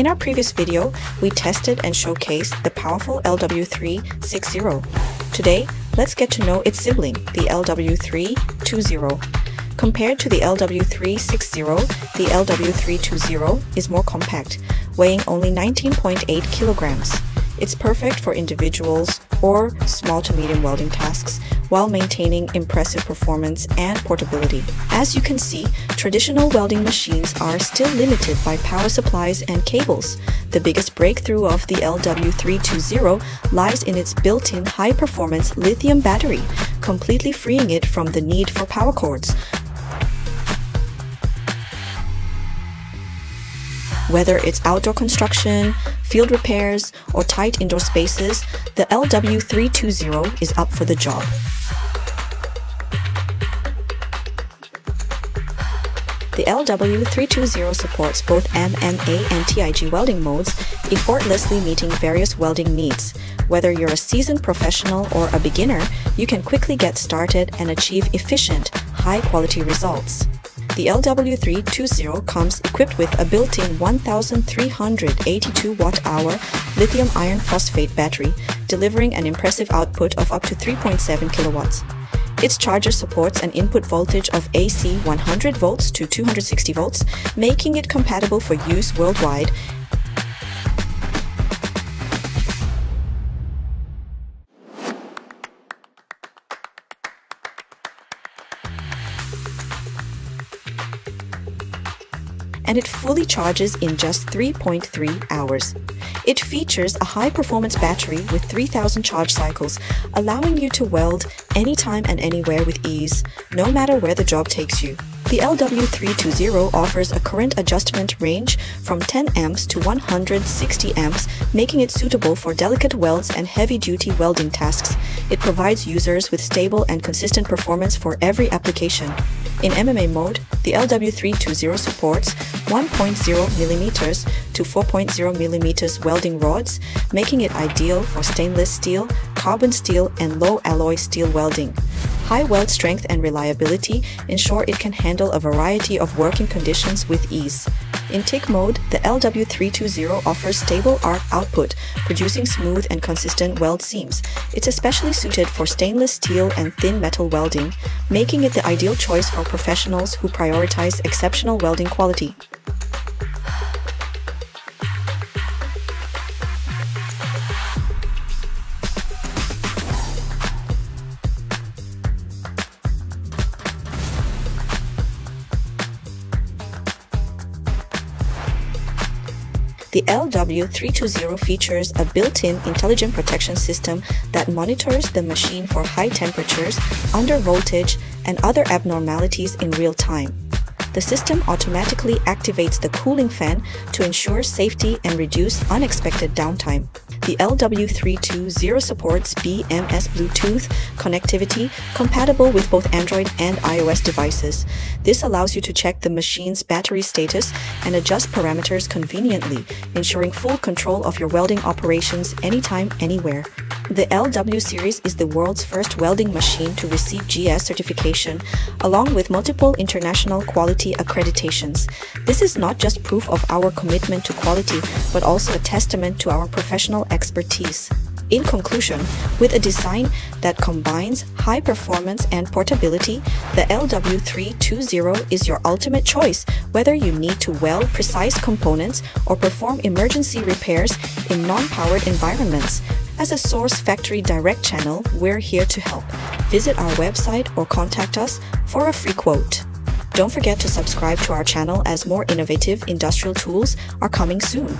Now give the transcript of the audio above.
In our previous video, we tested and showcased the powerful LW360. Today, let's get to know its sibling, the LW320. Compared to the LW360, the LW320 is more compact, weighing only 19.8 kilograms. It's perfect for individuals or small to medium welding tasks while maintaining impressive performance and portability. As you can see, traditional welding machines are still limited by power supplies and cables. The biggest breakthrough of the LW320 lies in its built-in high-performance lithium battery, completely freeing it from the need for power cords. Whether it's outdoor construction, field repairs, or tight indoor spaces, the LW320 is up for the job. The LW320 supports both MMA and TIG welding modes, effortlessly meeting various welding needs. Whether you're a seasoned professional or a beginner, you can quickly get started and achieve efficient, high-quality results. The LW320 comes equipped with a built-in 1382 watt-hour lithium iron phosphate battery, delivering an impressive output of up to 3.7 kilowatts. Its charger supports an input voltage of AC 100 volts to 260 volts, making it compatible for use worldwide and it fully charges in just 3.3 hours. It features a high-performance battery with 3000 charge cycles, allowing you to weld anytime and anywhere with ease, no matter where the job takes you. The LW320 offers a current adjustment range from 10 amps to 160 amps, making it suitable for delicate welds and heavy-duty welding tasks. It provides users with stable and consistent performance for every application. In MMA mode, the LW320 supports 1.0mm to 4.0mm welding rods, making it ideal for stainless steel, carbon steel, and low alloy steel welding. High weld strength and reliability ensure it can handle a variety of working conditions with ease. In TIG mode, the LW320 offers stable arc output, producing smooth and consistent weld seams. It's especially suited for stainless steel and thin metal welding, making it the ideal choice for professionals who prioritize exceptional welding quality. The LW320 features a built-in intelligent protection system that monitors the machine for high temperatures, under voltage, and other abnormalities in real time. The system automatically activates the cooling fan to ensure safety and reduce unexpected downtime. The LW320 supports BMS Bluetooth connectivity compatible with both Android and iOS devices. This allows you to check the machine's battery status and adjust parameters conveniently, ensuring full control of your welding operations anytime, anywhere. The LW series is the world's first welding machine to receive GS certification, along with multiple international quality accreditations. This is not just proof of our commitment to quality, but also a testament to our professional expertise. In conclusion, with a design that combines high performance and portability, the LW320 is your ultimate choice whether you need to weld precise components or perform emergency repairs in non-powered environments. As a Source Factory Direct channel, we're here to help. Visit our website or contact us for a free quote. Don't forget to subscribe to our channel as more innovative industrial tools are coming soon.